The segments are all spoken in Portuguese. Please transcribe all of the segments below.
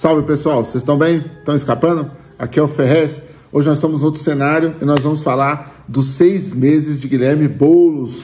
Salve pessoal, vocês estão bem? Estão escapando? Aqui é o Ferrez. Hoje nós estamos em outro cenário e nós vamos falar dos seis meses de Guilherme Boulos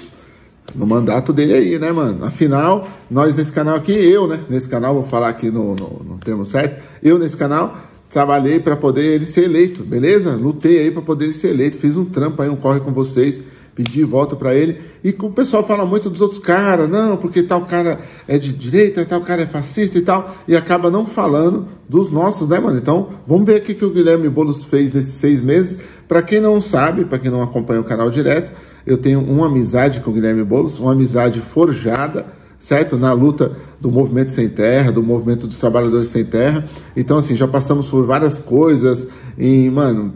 no mandato dele aí, né, mano? Afinal, nós nesse canal aqui, eu, né, nesse canal, vou falar aqui no, no, no termo certo, eu nesse canal trabalhei para poder ele ser eleito, beleza? Lutei aí para poder ele ser eleito, fiz um trampo aí, um corre com vocês pedir voto para ele. E o pessoal fala muito dos outros caras, não, porque tal cara é de direita, tal cara é fascista e tal, e acaba não falando dos nossos, né, mano? Então, vamos ver o que o Guilherme Boulos fez nesses seis meses. Para quem não sabe, para quem não acompanha o canal direto, eu tenho uma amizade com o Guilherme Boulos, uma amizade forjada, certo? Na luta do movimento sem terra, do movimento dos trabalhadores sem terra. Então, assim, já passamos por várias coisas, e, mano,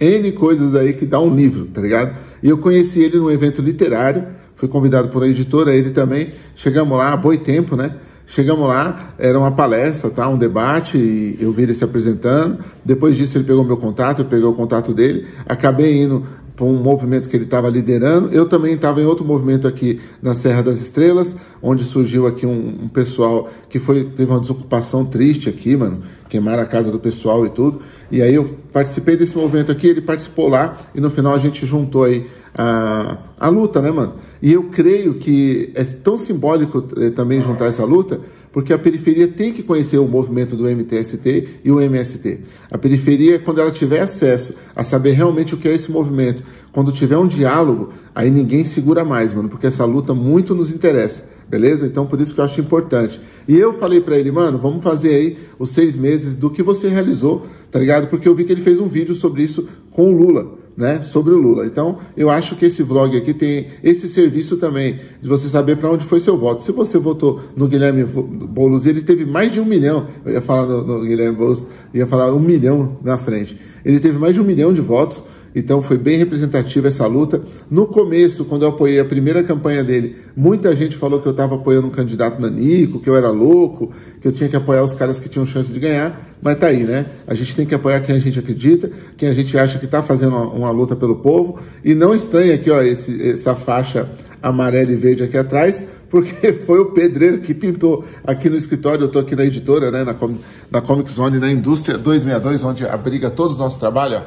N coisas aí que dá um livro, tá ligado? E eu conheci ele num evento literário, fui convidado por uma editora, ele também. Chegamos lá, boi tempo, né? Chegamos lá, era uma palestra, tá? um debate, e eu vi ele se apresentando. Depois disso, ele pegou meu contato, eu peguei o contato dele. Acabei indo um movimento que ele estava liderando. Eu também estava em outro movimento aqui na Serra das Estrelas, onde surgiu aqui um, um, pessoal que foi teve uma desocupação triste aqui, mano. Queimaram a casa do pessoal e tudo. E aí eu participei desse movimento aqui, ele participou lá e no final a gente juntou aí a, a luta, né, mano? E eu creio que é tão simbólico eh, também juntar essa luta, porque a periferia tem que conhecer o movimento do MTST e o MST. A periferia, quando ela tiver acesso a saber realmente o que é esse movimento, quando tiver um diálogo, aí ninguém segura mais, mano, porque essa luta muito nos interessa, beleza? Então por isso que eu acho importante. E eu falei para ele, mano, vamos fazer aí os seis meses do que você realizou tá ligado? Porque eu vi que ele fez um vídeo sobre isso com o Lula, né? Sobre o Lula. Então, eu acho que esse vlog aqui tem esse serviço também, de você saber para onde foi seu voto. Se você votou no Guilherme Boulos, ele teve mais de um milhão, eu ia falar no, no Guilherme Boulos, ia falar um milhão na frente. Ele teve mais de um milhão de votos, então foi bem representativa essa luta. No começo, quando eu apoiei a primeira campanha dele, muita gente falou que eu estava apoiando um candidato nanico, que eu era louco, que eu tinha que apoiar os caras que tinham chance de ganhar. Mas tá aí, né? A gente tem que apoiar quem a gente acredita, quem a gente acha que está fazendo uma, uma, luta pelo povo. E não estranha aqui, ó, esse, essa faixa amarela e verde aqui atrás, porque foi o pedreiro que pintou aqui no escritório. Eu estou aqui na editora, né, na, na Comic Zone, na Indústria 262, onde abriga todos os nossos trabalhos.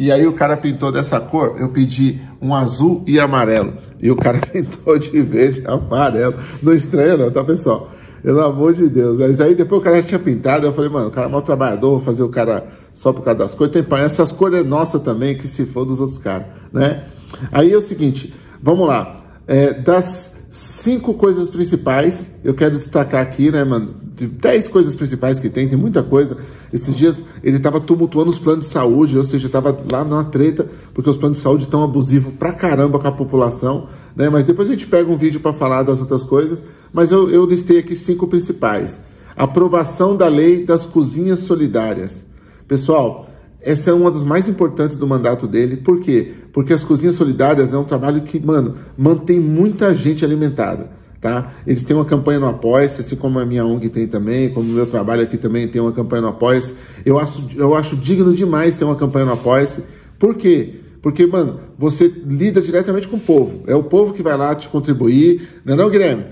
E aí o cara pintou dessa cor, eu pedi um azul e amarelo. E o cara pintou de verde e amarelo. Não estranha não, tá pessoal? Pelo amor de Deus. Mas aí depois o cara tinha pintado, eu falei, mano, o cara é mal trabalhador, vou fazer o cara só por causa das cores. Tem essas cores é nossa também, que se for dos outros caras, né? Aí é o seguinte, vamos lá. É, das cinco coisas principais, eu quero destacar aqui, né, mano? De dez coisas principais que tem, tem muita coisa. Esses dias ele estava tumultuando os planos de saúde, ou seja, estava lá numa treta, porque os planos de saúde estão abusivos pra caramba com a população, né? Mas depois a gente pega um vídeo para falar das outras coisas. Mas eu, eu listei aqui cinco principais. Aprovação da lei das cozinhas solidárias. Pessoal, essa é uma das mais importantes do mandato dele. Por quê? Porque as cozinhas solidárias é um trabalho que, mano, mantém muita gente alimentada. Tá? Eles têm uma campanha no Apoia-se, assim como a minha ONG tem também, como o meu trabalho aqui também tem uma campanha no Apoia-se. Eu acho, eu acho digno demais ter uma campanha no Apoia-se. Por quê? Porque, mano, você lida diretamente com o povo. É o povo que vai lá te contribuir. Não é não, Guilherme?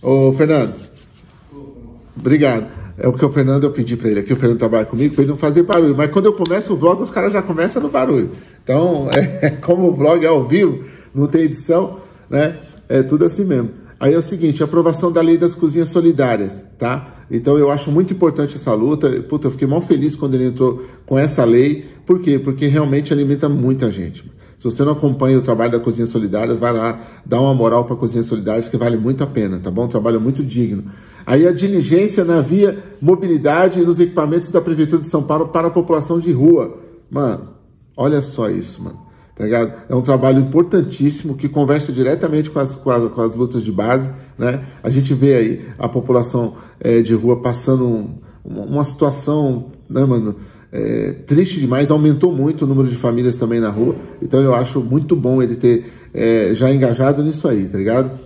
Ô, Fernando. Obrigado. É o que o Fernando eu pedi para ele aqui, o Fernando trabalha comigo, para ele não fazer barulho. Mas quando eu começo o vlog, os caras já começam no barulho. Então, é, como o vlog é ao vivo, não tem edição, né? É tudo assim mesmo. Aí é o seguinte, aprovação da lei das cozinhas solidárias, tá? Então eu acho muito importante essa luta. Puta, eu fiquei mal feliz quando ele entrou com essa lei. Por quê? Porque realmente alimenta muita gente. Se você não acompanha o trabalho da Cozinha Solidárias, vai lá, dá uma moral para a Cozinha Solidárias que vale muito a pena, tá bom? Um trabalho muito digno. Aí a diligência na via mobilidade e nos equipamentos da Prefeitura de São Paulo para a população de rua. Mano, olha só isso, mano. Tá? É um trabalho importantíssimo que conversa diretamente com as, com as, com as lutas de base, né? A gente vê aí a população é, de rua passando um, uma situação, né, mano? é, triste demais, aumentou muito o número de famílias também na rua. Então eu acho muito bom ele ter é, já engajado nisso aí, tá ligado?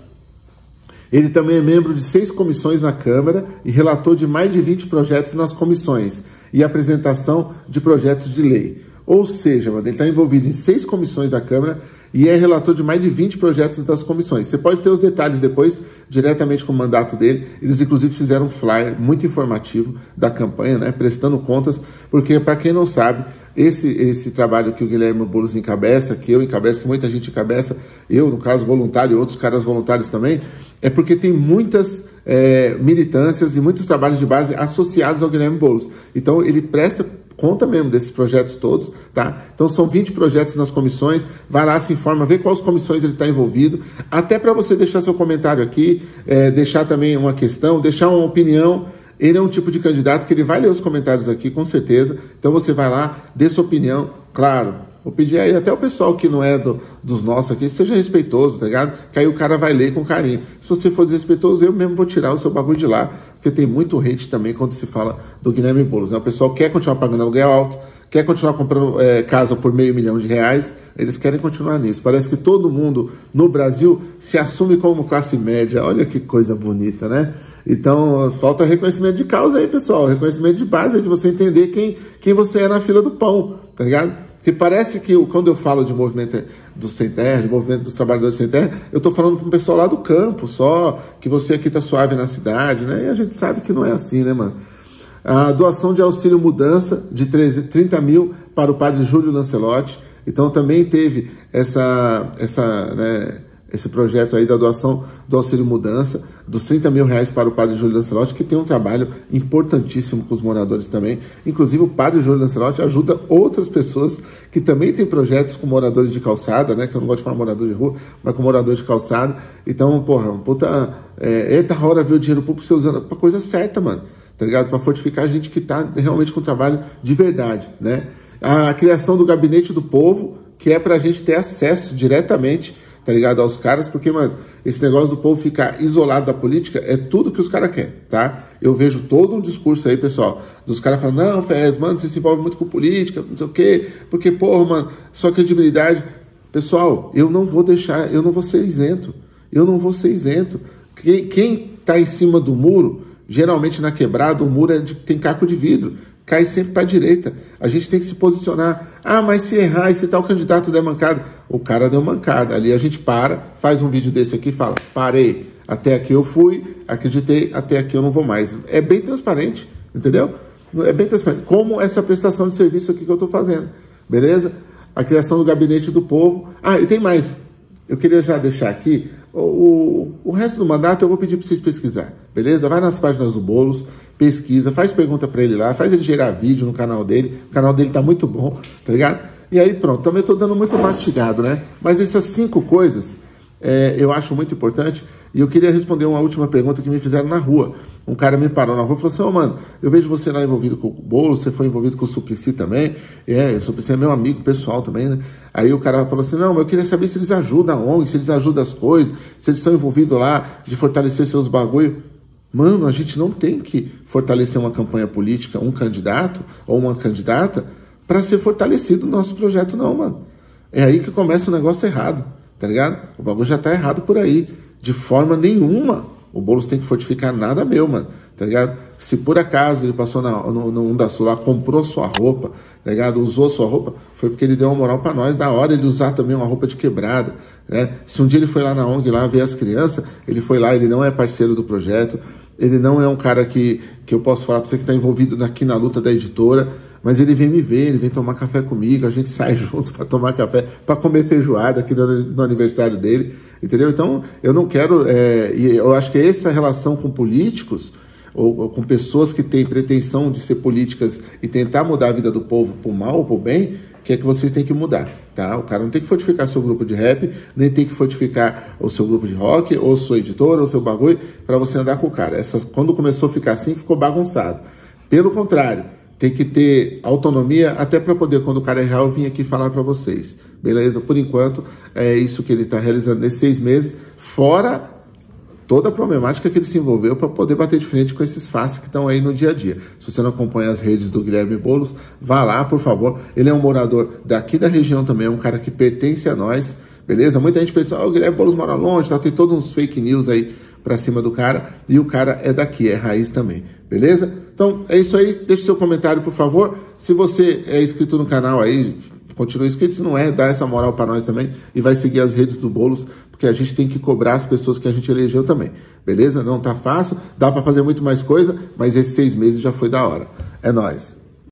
Ele também é membro de seis comissões na Câmara e relator de mais de 20 projetos nas comissões e apresentação de projetos de lei. Ou seja, mano, ele está envolvido em seis comissões da Câmara e é relator de mais de 20 projetos das comissões. Você pode ter os detalhes depois diretamente com o mandato dele. Eles, inclusive, fizeram um flyer muito informativo da campanha, né, prestando contas, porque, para quem não sabe, esse, esse trabalho que o Guilherme Boulos encabeça, que eu encabeço, que muita gente encabeça, eu, no caso, voluntário, e outros caras voluntários também, é porque tem muitas é, militâncias e muitos trabalhos de base associados ao Guilherme Boulos. Então, ele presta conta mesmo desses projetos todos, tá? Então são 20 projetos nas comissões, vai lá, se informa, vê quais comissões ele está envolvido, até para você deixar seu comentário aqui, é, deixar também uma questão, deixar uma opinião. Ele é um tipo de candidato que ele vai ler os comentários aqui, com certeza. Então você vai lá, dê sua opinião, claro. Vou pedir aí até o pessoal que não é do, dos nossos aqui, seja respeitoso, tá ligado? Que aí o cara vai ler com carinho. Se você for desrespeitoso, eu mesmo vou tirar o seu bagulho de lá porque tem muito hate também quando se fala do Guilherme Boulos. Né? O pessoal quer continuar pagando aluguel alto, quer continuar comprando é, casa por meio milhão de reais, eles querem continuar nisso. Parece que todo mundo no Brasil se assume como classe média. Olha que coisa bonita, né? Então, falta reconhecimento de causa aí, pessoal. Reconhecimento de base, de você entender quem, quem você é na fila do pão, tá ligado? Porque parece que quando eu falo de movimento do sem terra, de movimento dos trabalhadores sem terra, eu estou falando para um pessoal lá do campo só, que você aqui está suave na cidade, né? E a gente sabe que não é assim, né, mano? A doação de auxílio mudança de 30 mil para o padre Júlio Lancelotti. Então também teve essa, essa, né, esse projeto aí da doação do auxílio mudança, dos 30 mil reais para o padre Júlio Lancelotti, que tem um trabalho importantíssimo com os moradores também. Inclusive, o padre Júlio Lancelotti ajuda outras pessoas que também têm projetos com moradores de calçada, né? Que eu não gosto de falar morador de rua, mas com moradores de calçada. Então, porra, puta. É, eita, hora ver o dinheiro público você usando pra coisa certa, mano. Tá ligado? Pra fortificar a gente que tá realmente com trabalho de verdade, né? A criação do gabinete do povo, que é pra gente ter acesso diretamente tá ligado? Aos caras, porque, mano, esse negócio do povo ficar isolado da política é tudo que os caras querem, tá? Eu vejo todo um discurso aí, pessoal, dos caras falando, não, Fez, mano, você se envolve muito com política, não sei o quê, porque, porra, mano, sua credibilidade. Pessoal, eu não vou deixar, eu não vou ser isento. Eu não vou ser isento. Quem, quem tá em cima do muro, geralmente na quebrada, o muro é de, tem caco de vidro cai sempre para a direita. A gente tem que se posicionar. Ah, mas se errar e se tal candidato der mancada, o cara deu mancada. Ali a gente para, faz um vídeo desse aqui e fala: parei, até aqui eu fui, acreditei, até aqui eu não vou mais. É bem transparente, entendeu? É bem transparente. Como essa prestação de serviço aqui que eu estou fazendo, beleza? A criação do gabinete do povo. Ah, e tem mais. Eu queria já deixar aqui. O, o, o resto do mandato eu vou pedir para vocês pesquisar, beleza? Vai nas páginas do Bolos pesquisa, faz pergunta para ele lá, faz ele gerar vídeo no canal dele. O canal dele tá muito bom, tá ligado? E aí pronto, também estou dando muito mastigado, né? Mas essas cinco coisas é, eu acho muito importante. E eu queria responder uma última pergunta que me fizeram na rua. Um cara me parou na rua e falou assim: Ô, oh, mano, eu vejo você lá envolvido com o bolo, você foi envolvido com o Suplicy também. É, o Suplicy é meu amigo pessoal também, né? Aí o cara falou assim: Não, eu queria saber se eles ajudam a ONG, se eles ajudam as coisas, se eles são envolvidos lá de fortalecer seus bagulho. Mano, a gente não tem que fortalecer uma campanha política, um candidato ou uma candidata, para ser fortalecido no nosso projeto, não, mano. É aí que começa o negócio errado, tá ligado? O bagulho já tá errado por aí. De forma nenhuma. O Boulos tem que fortificar nada meu, mano, tá ligado? Se por acaso ele passou na, no, no da lá, comprou sua roupa, tá ligado? Usou sua roupa, foi porque ele deu uma moral para nós. Da hora ele usar também uma roupa de quebrada, né? Se um dia ele foi lá na ONG lá ver as crianças, ele foi lá, ele não é parceiro do projeto, ele não é um cara que, que eu posso falar para você que está envolvido aqui na luta da editora, mas ele vem me ver, ele vem tomar café comigo, a gente sai junto para tomar café, para comer feijoada aqui no, no, aniversário dele, entendeu? Então, eu não quero, é, eu acho que essa relação com políticos, ou, ou, com pessoas que têm pretensão de ser políticas e tentar mudar a vida do povo por mal ou por bem, que é que vocês têm que mudar, tá? O cara não tem que fortificar seu grupo de rap, nem tem que fortificar o seu grupo de rock, ou sua editora, ou seu bagulho, para você andar com o cara. Essa, quando começou a ficar assim, ficou bagunçado. Pelo contrário, tem que ter autonomia até para poder, quando o cara é real, vir aqui falar para vocês. Beleza? Por enquanto, é isso que ele está realizando nesses seis meses, fora toda a problemática que ele se envolveu para poder bater de frente com esses faces que estão aí no dia a dia. Se você não acompanha as redes do Guilherme Boulos, vá lá, por favor. Ele é um morador daqui da região também, é um cara que pertence a nós, beleza? Muita gente pensa, oh, o Guilherme Boulos mora longe, tá? tem todos uns fake news aí para cima do cara, e o cara é daqui, é raiz também, beleza? Então, é isso aí, deixe seu comentário, por favor. Se você é inscrito no canal aí, continue inscrito, se não é, dá essa moral para nós também e vai seguir as redes do Boulos, porque a gente tem que cobrar as pessoas que a gente elegeu também. beleza? Não tá fácil, dá para fazer muito mais coisa, mas esses seis meses já foi da hora. É nóis.